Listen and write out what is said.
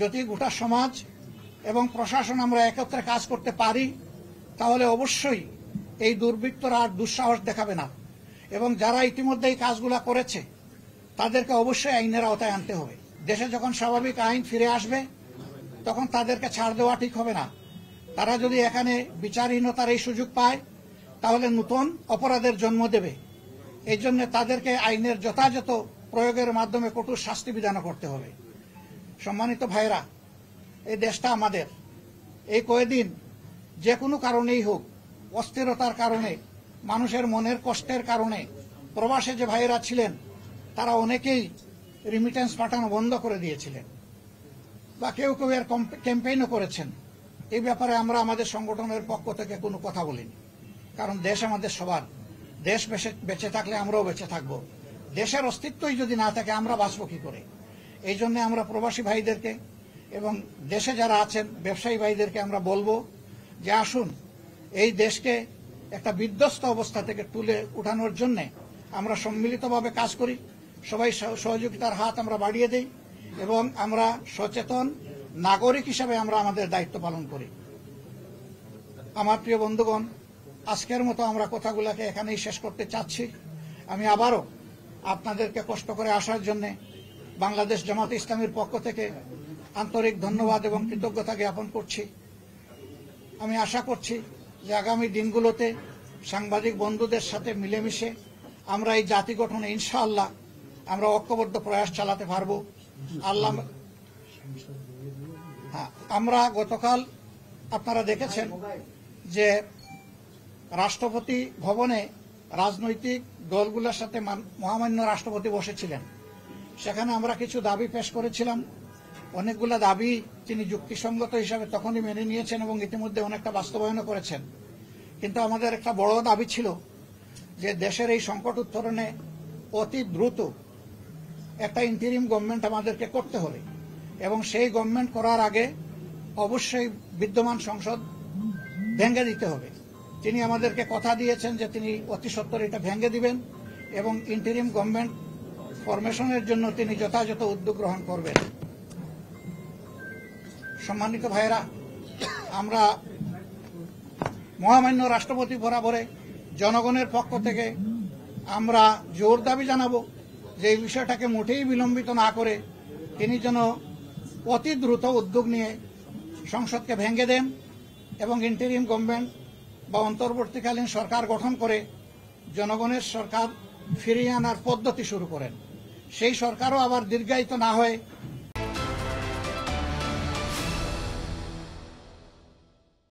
যদি গোটা সমাজ এবং প্রশাসন আমরা একত্রে কাজ করতে পারি, তাহলে অবশ্যই এই দুর্বৃত্তরা আর দুঃসাহস দেখাবে না। এবং যারা ইতিমধ্যে এই কাজগুলা করেছে, তাদেরকে অবশ্যই আইনের আওতায় আনতে হবে। দেশে যখন স্বাভাবিক আইন ফিরে আসবে, তখন তাদেরকে ছাড় দেওয়া ঠিক হবে না। তারা যদি এখানে বিচারহীনতার এই সুযোগ পায়, তাহলে নতুন অপরাধের জন্ম দেবে। এই জন্য তাদেরকে আইনের যথাযথ প্রয়োগের মাধ্যমে কঠোর শাস্তি বিধান করতে হবে। সম্মানিত ভাইরা এই দেশটা আমাদের। এই কয়েকদিন যে কোনো কারণেই হোক, অস্থিরতার কারণে, মানুষের মনের কষ্টের কারণে প্রবাসে যে ভাইয়েরা ছিলেন, তারা অনেকেই রিমিটেন্স পাঠানো বন্ধ করে দিয়েছিলেন বা কেউ কেউ এর ক্যাম্পেইনও করেছেন। এই ব্যাপারে আমরা আমাদের সংগঠনের পক্ষ থেকে কোনো কথা বলিনি। কারণ দেশ আমাদের সবার। দেশ বেঁচে থাকলে আমরাও বেঁচে থাকব। দেশের অস্তিত্বই যদি না থাকে, আমরা বাঁচব কি করে? এই জন্য আমরা প্রবাসী ভাইদেরকে এবং দেশে যারা আছেন, ব্যবসায়ী ভাইদেরকে আমরা বলব যে আসুন এই দেশকে একটা বিধ্বস্ত অবস্থা থেকে তুলে উঠানোর জন্য আমরা সম্মিলিতভাবে কাজ করি। সবাই সহ- সহযোগিতার হাত আমরা বাড়িয়ে দেই এবং আমরা সচেতন নাগরিক হিসাবে আমরা আমাদের দায়িত্ব পালন করি। আমার প্রিয় বন্ধুগণ, আজকের মতো আমরা কথাগুলোকে এখানেই শেষ করতে চাচ্ছি। আমি আবারও আপনাদেরকে কষ্ট করে আসার জন্য বাংলাদেশ জামাত ইসলামের পক্ষ থেকে আন্তরিক ধন্যবাদ এবং কৃতজ্ঞতা জ্ঞাপন করছি। আমি আশা করছি যে আগামী দিনগুলোতে সাংবাদিক বন্ধুদের সাথে মিলেমিশে আমরা এই জাতি গঠনে ইনশাআল্লাহ আমরা ঐক্যবদ্ধ প্রয়াস চালাতে পারব। আল্লাহ হ্যাঁ, আমরা গতকাল আপনারা দেখেছেন যে রাষ্ট্রপতি ভবনে রাজনৈতিক দলগুলোর সাথে মান- মহামান্য রাষ্ট্রপতি বসেছিলেন। সেখানে আমরা কিছু দাবি পেশ করেছিলাম। অনেকগুলো দাবি তিনি যুক্তিসঙ্গত হিসাবে তখনই মেনে নিয়েছেন এবং ইতিমধ্যে অনেকটা বাস্তবায়নও করেছেন। কিন্তু আমাদের একটা বড় দাবি ছিল যে দেশের এই সংকট উত্তরণে অতি দ্রুত একটা ইন্টারিম গভর্নমেন্ট আমাদেরকে করতে হবে এবং সেই গভর্নমেন্ট করার আগে অবশ্যই বিদ্যমান সংসদ ভেঙে দিতে হবে। তিনি আমাদেরকে কথা দিয়েছেন যে তিনি অতি সত্তর এটা ভেঙে দিবেন এবং ইন্টারিম গভর্নমেন্ট ফরমেশনের জন্য তিনি যথাযথ উদ্যোগ গ্রহণ করবেন। সম্মানিত ভাইয়েরা, আমরা মহামান্য রাষ্ট্রপতি বরাবরে জনগণের পক্ষ থেকে আমরা জোর দাবি জানাব যে এই বিষয়টাকে মোটেই বিলম্বিত না করে তিনি যেন অতি দ্রুত উদ্যোগ নিয়ে সংসদকে ভেঙে দেন এবং ইন্টারিম গভর্নমেন্ট বা অন্তর্বর্তীকালীন সরকার গঠন করে জনগণের সরকার ফিরিয়ে আনার পদ্ধতি শুরু করেন। সেই সরকারও আবার দীর্ঘায়িত না হয়ে